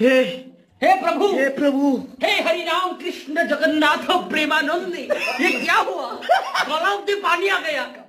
हे हे प्रभु! हे प्रभु! हे हरि राम कृष्ण जगन्नाथ प्रेमानंद ये क्या हुआ? तालाब में पानी आ गया?